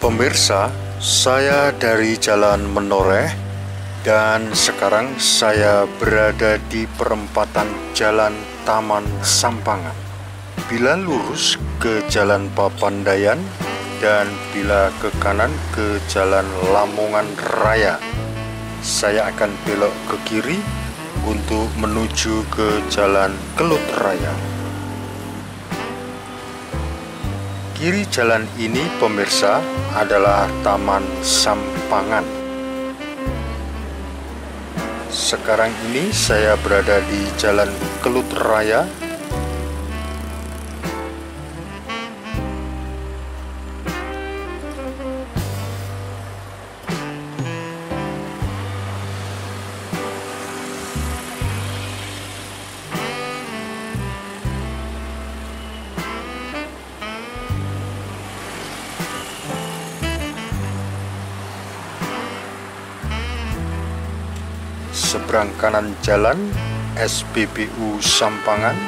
Pemirsa, saya dari Jalan Menoreh dan sekarang saya berada di perempatan Jalan Taman Sampangan. Bila lurus ke Jalan Papandayan dan bila ke kanan ke Jalan Lamongan Raya, saya akan belok ke kiri untuk menuju ke Jalan Kelut Raya. Kiri jalan ini pemirsa adalah Taman Sampangan. Sekarang ini saya berada di Jalan Kelut Raya. Seberang kanan jalan SPBU Sampangan.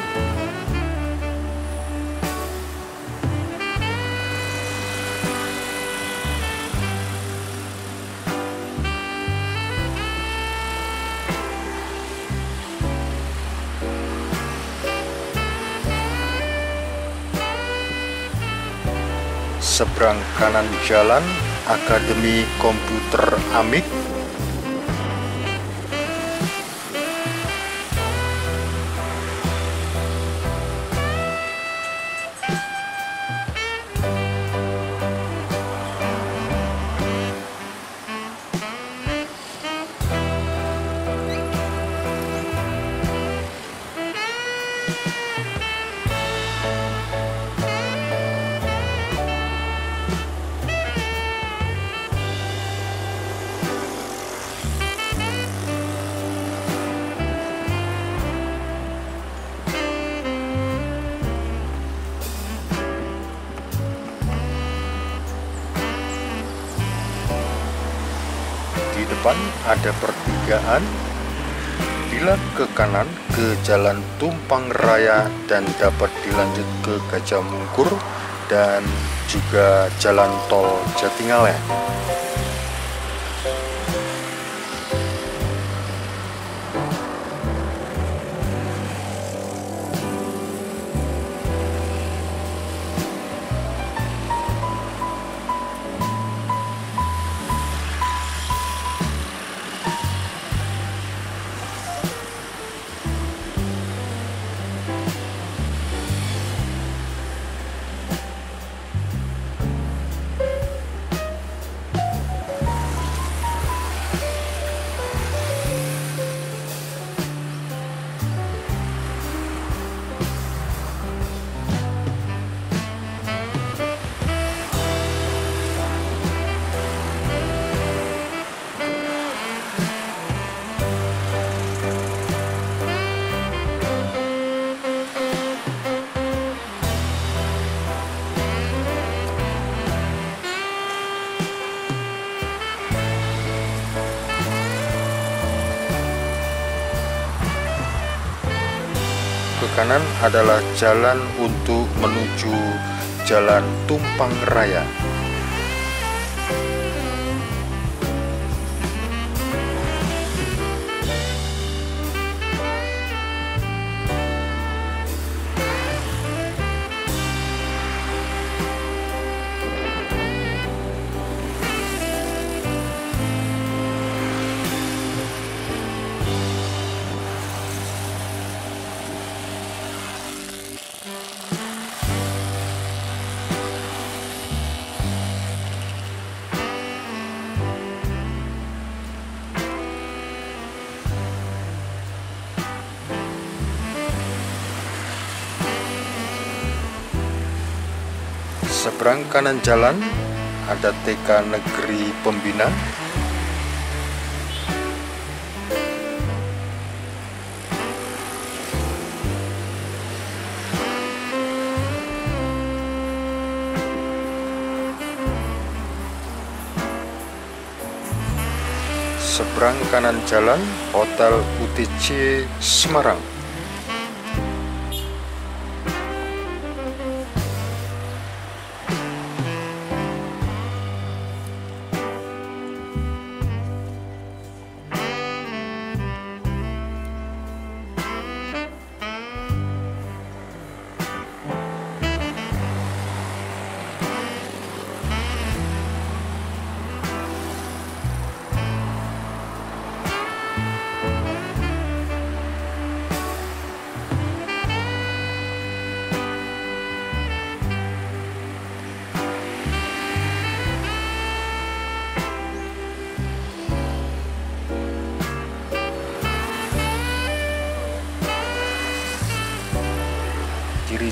Seberang kanan jalan Akademi Komputer Amik ada pertigaan. Bila ke kanan ke Jalan Tumpang Raya dan dapat dilanjut ke Gajah Mungkur dan juga Jalan Tol Jatinggalek. Kanan adalah jalan untuk menuju Jalan Tumpang Raya. Seberang kanan jalan ada TK Negeri Pembina. Seberang kanan jalan Hotel UTC Semarang.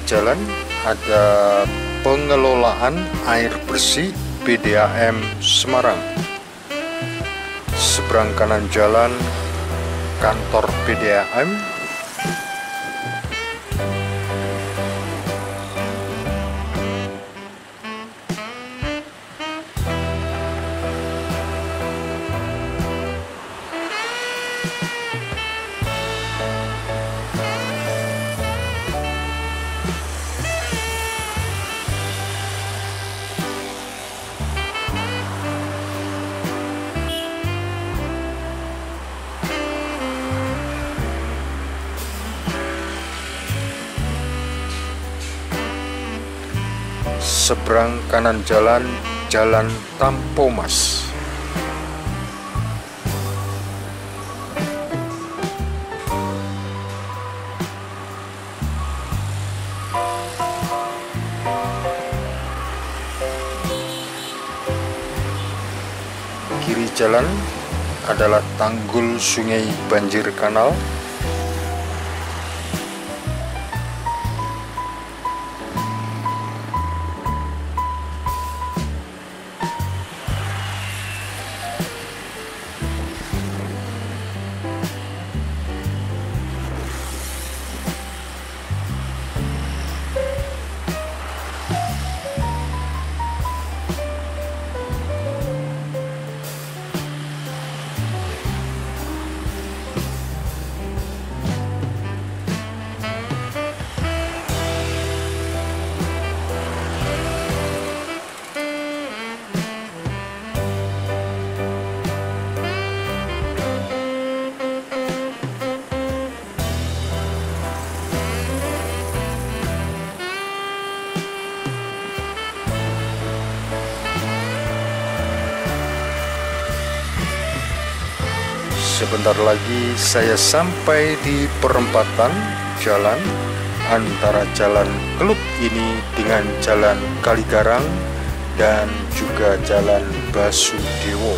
Jalan ada pengelolaan air bersih PDAM Semarang. Seberang kanan jalan kantor PDAM seberang kanan jalan Jalan Tampomas. Kiri jalan adalah tanggul sungai banjir kanal Sebentar lagi saya sampai di perempatan jalan antara jalan Kelut ini dengan jalan Kaligarang dan juga jalan Basudewo.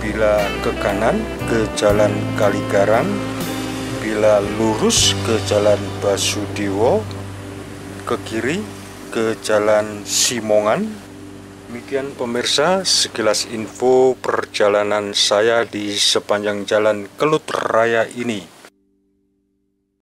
Bila ke kanan ke jalan Kaligarang, bila lurus ke jalan Basudewo, ke kiri ke Jalan Simongan. Demikian pemirsa sekilas info perjalanan saya di sepanjang jalan Kelut Raya ini.